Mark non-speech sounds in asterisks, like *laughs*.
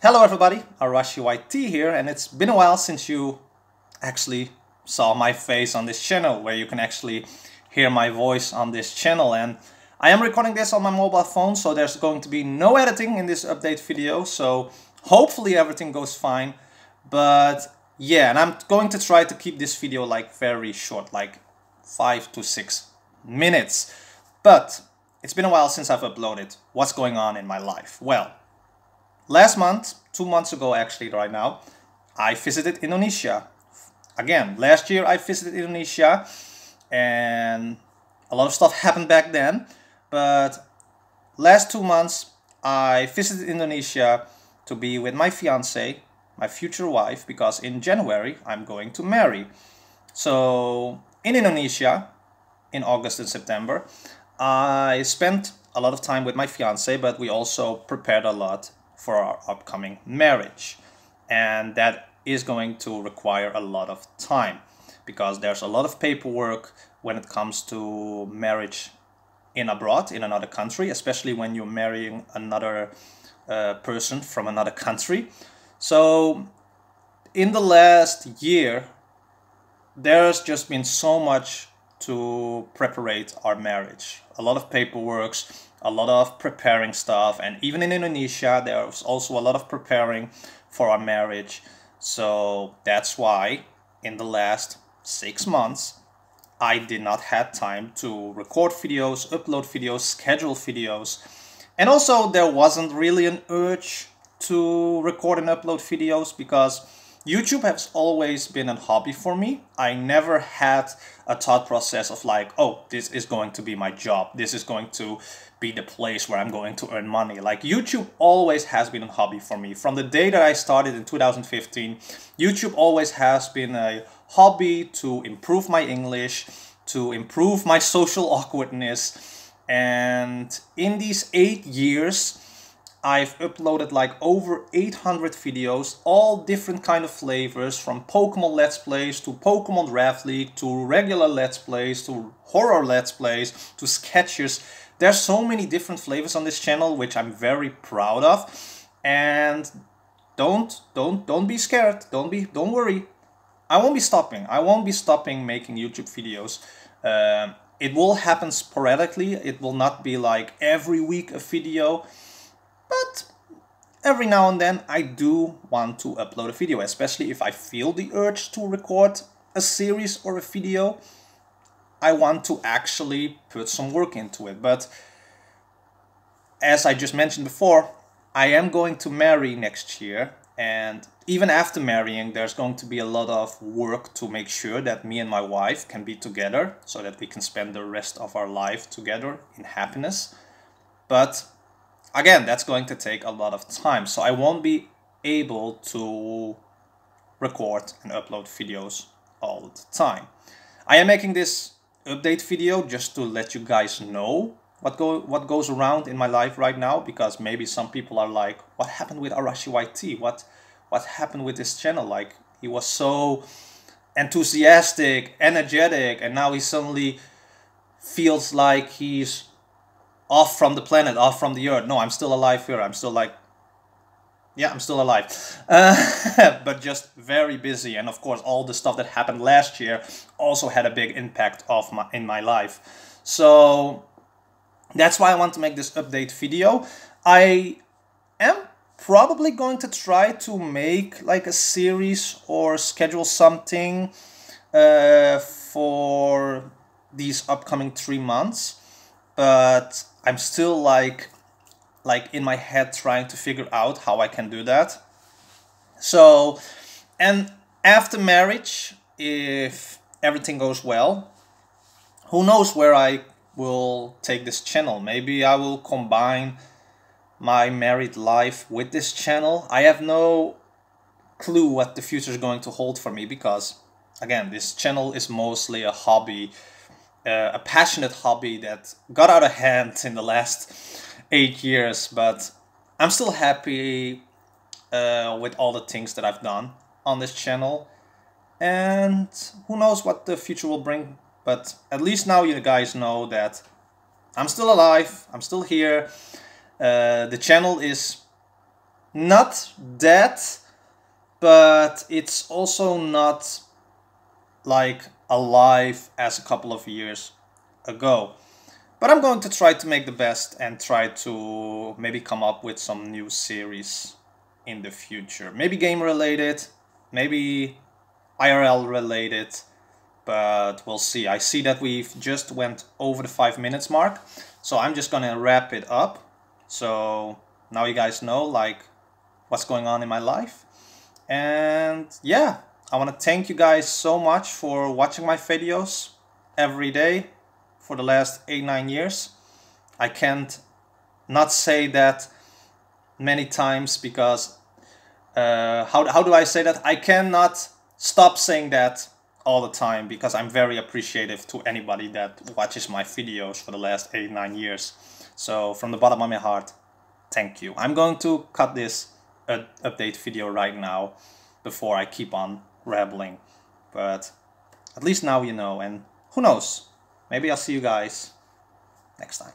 Hello everybody, Arashi YT here and it's been a while since you actually saw my face on this channel where you can actually hear my voice on this channel. And I am recording this on my mobile phone so there's going to be no editing in this update video so hopefully everything goes fine. But yeah and I'm going to try to keep this video like very short like 5 to 6 minutes. But it's been a while since I've uploaded. What's going on in my life? Well Last month, two months ago actually right now, I visited Indonesia. Again, last year I visited Indonesia and a lot of stuff happened back then. But last two months I visited Indonesia to be with my fiance, my future wife, because in January I'm going to marry. So in Indonesia, in August and September, I spent a lot of time with my fiance, but we also prepared a lot for our upcoming marriage. And that is going to require a lot of time because there's a lot of paperwork when it comes to marriage in abroad, in another country, especially when you're marrying another uh, person from another country. So in the last year, there's just been so much to preparate our marriage. A lot of paperwork, a lot of preparing stuff and even in Indonesia there's also a lot of preparing for our marriage so that's why in the last six months I did not have time to record videos, upload videos, schedule videos and also there wasn't really an urge to record and upload videos because YouTube has always been a hobby for me. I never had a thought process of like, oh, this is going to be my job. This is going to be the place where I'm going to earn money. Like YouTube always has been a hobby for me. From the day that I started in 2015, YouTube always has been a hobby to improve my English, to improve my social awkwardness. And in these eight years, I've uploaded like over 800 videos, all different kind of flavors, from Pokemon Let's Plays to Pokemon Draft League to regular Let's Plays to horror Let's Plays to sketches. There's so many different flavors on this channel, which I'm very proud of. And don't, don't, don't be scared. Don't be, don't worry. I won't be stopping. I won't be stopping making YouTube videos. Uh, it will happen sporadically. It will not be like every week a video but every now and then I do want to upload a video, especially if I feel the urge to record a series or a video. I want to actually put some work into it. But as I just mentioned before, I am going to marry next year. And even after marrying, there's going to be a lot of work to make sure that me and my wife can be together so that we can spend the rest of our life together in happiness. But again, that's going to take a lot of time. So I won't be able to record and upload videos all the time. I am making this update video just to let you guys know what go what goes around in my life right now because maybe some people are like what happened with Arashi YT what what happened with this channel like he was so enthusiastic energetic and now he suddenly feels like he's off from the planet, off from the earth. No, I'm still alive here. I'm still like, yeah, I'm still alive. Uh, *laughs* but just very busy. And of course, all the stuff that happened last year also had a big impact of my, in my life. So that's why I want to make this update video. I am probably going to try to make like a series or schedule something uh, for these upcoming three months. But I'm still like like in my head trying to figure out how I can do that. So, and after marriage, if everything goes well, who knows where I will take this channel. Maybe I will combine my married life with this channel. I have no clue what the future is going to hold for me because, again, this channel is mostly a hobby uh, a passionate hobby that got out of hand in the last eight years, but I'm still happy uh, with all the things that I've done on this channel. And who knows what the future will bring, but at least now you guys know that I'm still alive, I'm still here. Uh, the channel is not dead, but it's also not like alive as a couple of years ago. But I'm going to try to make the best and try to maybe come up with some new series in the future. Maybe game related, maybe IRL related, but we'll see. I see that we've just went over the five minutes mark, so I'm just gonna wrap it up. So now you guys know like what's going on in my life. And yeah, I want to thank you guys so much for watching my videos every day for the last 8-9 years. I can't not say that many times because uh, how, how do I say that? I cannot stop saying that all the time because I'm very appreciative to anybody that watches my videos for the last 8-9 years. So from the bottom of my heart, thank you. I'm going to cut this uh, update video right now before I keep on rambling. But at least now you know and who knows, Maybe I'll see you guys next time.